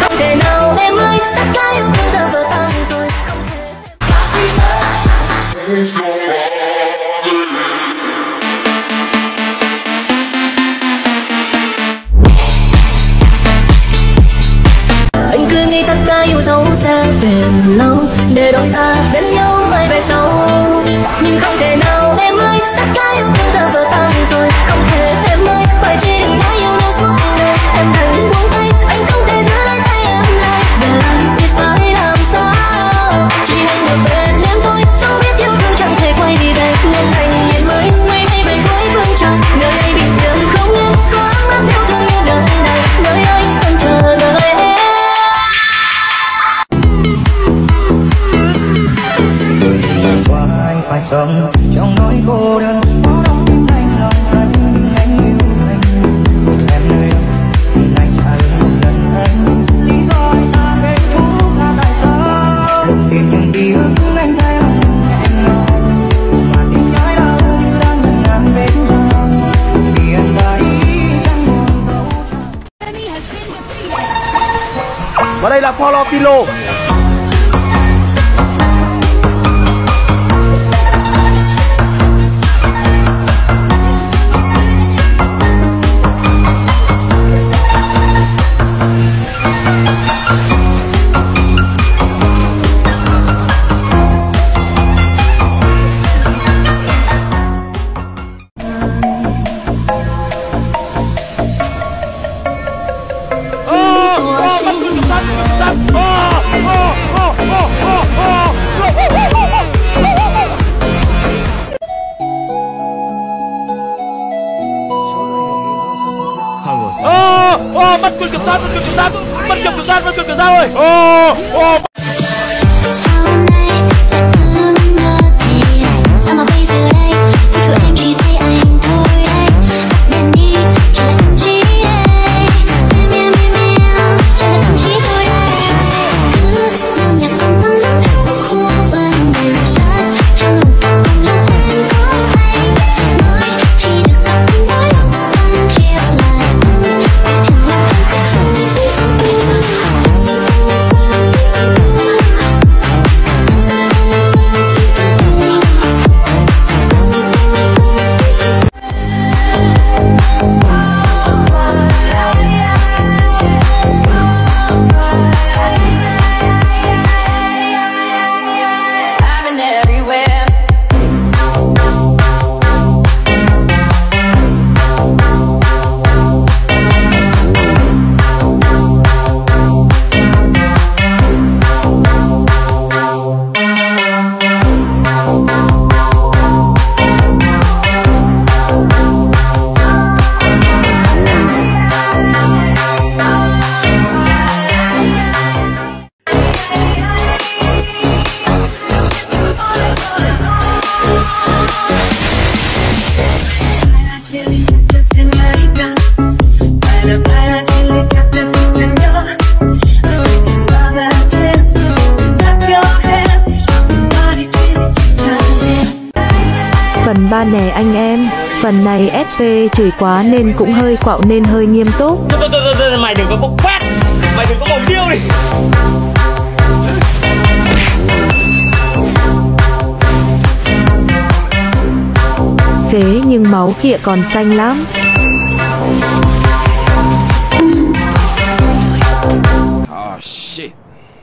không thể nào em ơi, tất cả yêu thương giờ vỡ tan rồi. Không thể anh cứ nghĩ tất cả yêu dấu sẽ bền lâu, để đôi ta đến nhau mãi về sau. Nhưng không thể nào em ơi รัพอรอบที่โล اوه مت كل قطار مت كل قطار مت كل قطار مت كل قطار اوه اوه 3 nè anh em, phần này SP chửi quá nên cũng hơi quạo nên hơi nghiêm túc. Thôi thôi thôi thôi mày đừng có bốc phát Mày đừng có bốc phiêu đi Phế nhưng máu kia còn xanh lắm. Oh shit.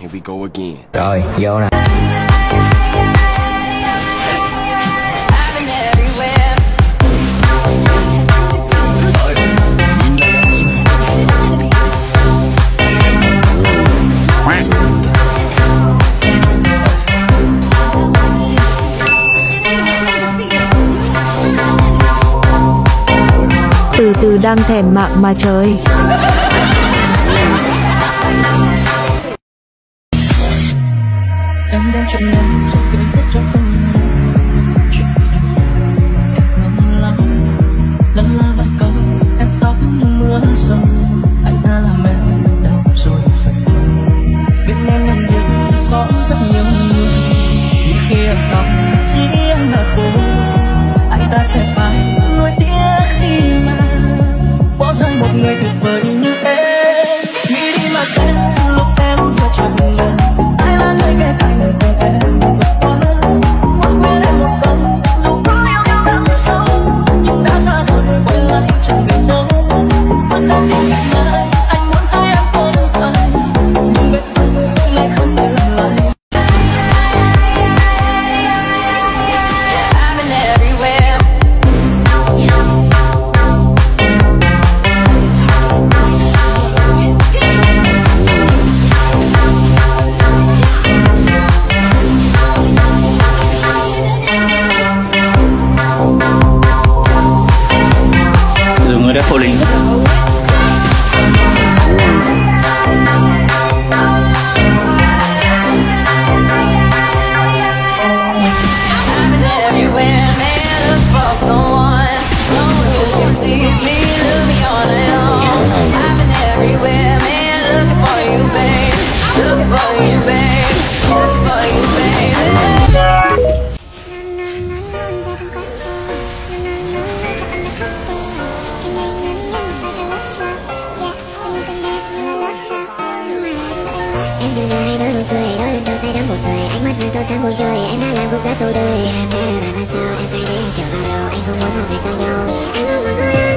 Here we go again. rồi vô nè Từ đang thèm mạng mà trời. em đem chuyện kể hết cho anh chuyện lắng lân vài câu, em khóc mưa rơi you, babe. Looking for you, babe. Looking for you, babe. Em từ giờ hay nở nụ cười, đó là trò say đắm một thời Ánh mắt vẫn sâu sáng vui chơi, em đã làm cuộc đã sâu đời Cho em bé được làm em phải để anh chờ bao lâu Anh không muốn một ngày xa nhau Em không muốn